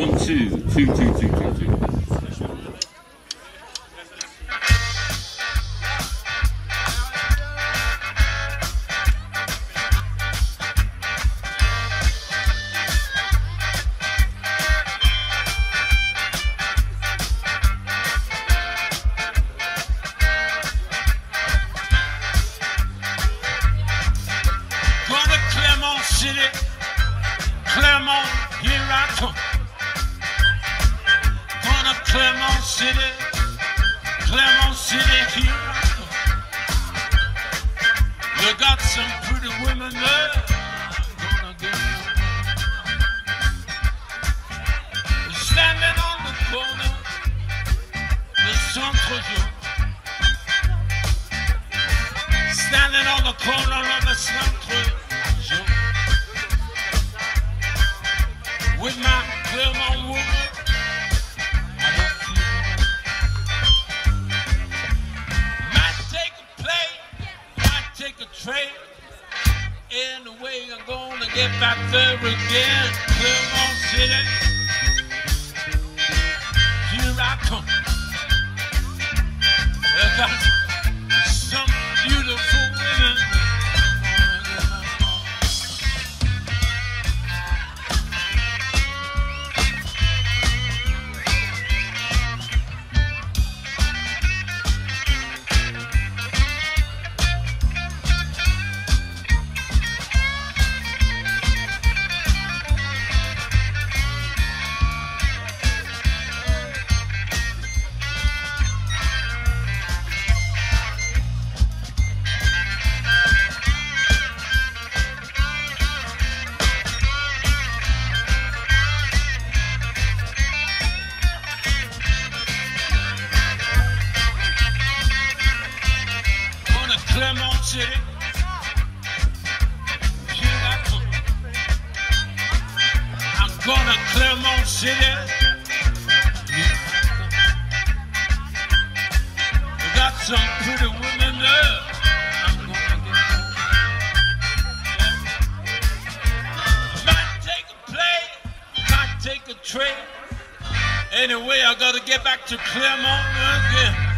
One, two, two, two, two, two, two. City, Clermont, here I come. Clermont City, Clermont City, here. You got some pretty women there. Standing on the corner, the centre Standing on the corner of the centre I'm gonna get back there again. Clermont City. Here I come. City. I'm gonna Clermont City. Here We got some pretty women there. I'm gonna get. Might take a plane, might take a train. Anyway, I gotta get back to Clermont again.